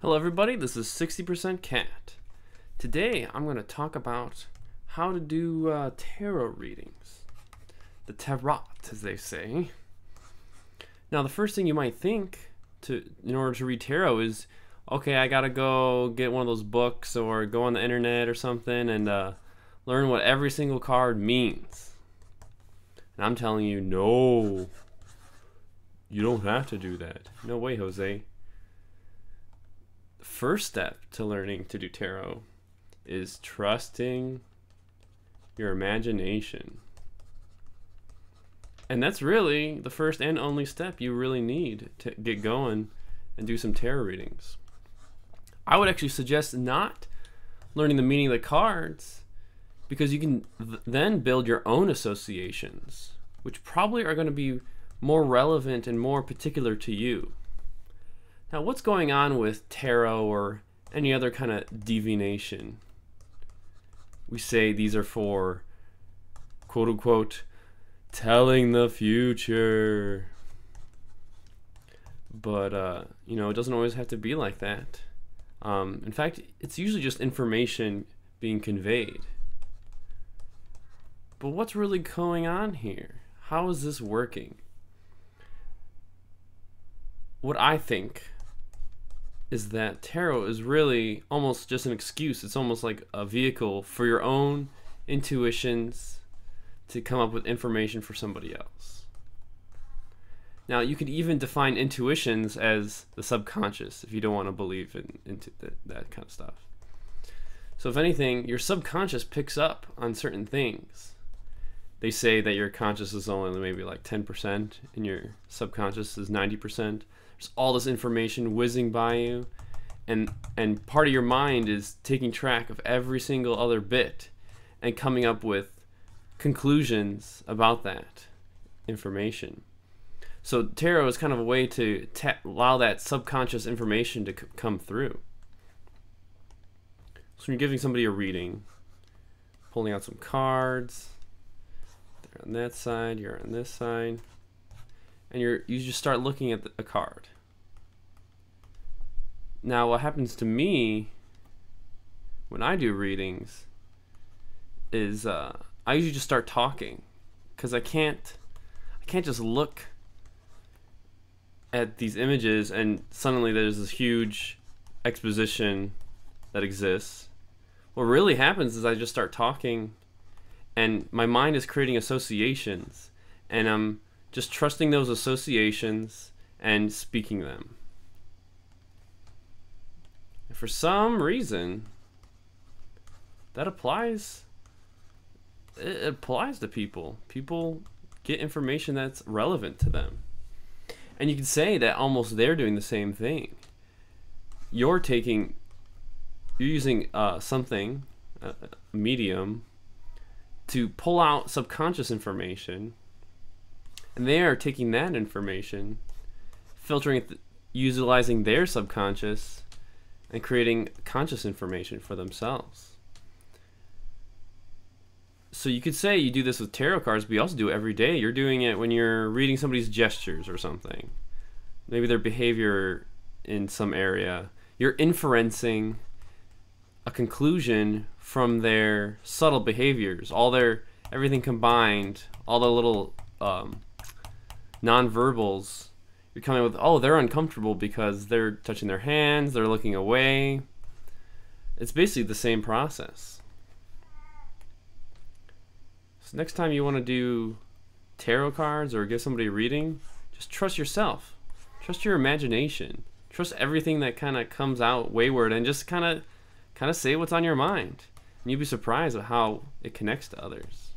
Hello, everybody. This is 60% Cat. Today, I'm going to talk about how to do uh, tarot readings. The tarot, as they say. Now, the first thing you might think to in order to read tarot is, okay, I gotta go get one of those books or go on the internet or something and uh, learn what every single card means. And I'm telling you, no. You don't have to do that. No way, Jose first step to learning to do tarot is trusting your imagination. And that's really the first and only step you really need to get going and do some tarot readings. I would actually suggest not learning the meaning of the cards because you can th- then build your own associations, which probably are going to be more relevant and more particular to you. Now, what's going on with tarot or any other kind of divination? We say these are for quote unquote telling the future. But, uh, you know, it doesn't always have to be like that. Um, in fact, it's usually just information being conveyed. But what's really going on here? How is this working? What I think is that tarot is really almost just an excuse. It's almost like a vehicle for your own intuitions to come up with information for somebody else. Now, you could even define intuitions as the subconscious if you don't want to believe in into that kind of stuff. So, if anything, your subconscious picks up on certain things. They say that your conscious is only maybe like 10% and your subconscious is 90% there's all this information whizzing by you and and part of your mind is taking track of every single other bit and coming up with conclusions about that information. So tarot is kind of a way to allow that subconscious information to c- come through. So when you're giving somebody a reading pulling out some cards they're on that side you're on this side and you're you just start looking at the, a card. Now, what happens to me when I do readings is uh, I usually just start talking because I can't I can't just look at these images and suddenly there's this huge exposition that exists. What really happens is I just start talking and my mind is creating associations and I'm just trusting those associations and speaking them. And for some reason, that applies. It applies to people. People get information that's relevant to them. And you can say that almost they're doing the same thing. You're taking, you're using uh, something, a medium, to pull out subconscious information and they are taking that information, filtering it, utilizing their subconscious, and creating conscious information for themselves. So you could say you do this with tarot cards, but you also do it every day. You're doing it when you're reading somebody's gestures or something. Maybe their behavior in some area. You're inferencing a conclusion from their subtle behaviors, all their everything combined, all the little um, nonverbals, you're coming with, oh, they're uncomfortable because they're touching their hands, they're looking away. It's basically the same process. So next time you want to do tarot cards or give somebody a reading, just trust yourself. Trust your imagination. Trust everything that kind of comes out wayward and just kind of kind of say what's on your mind. And you'd be surprised at how it connects to others.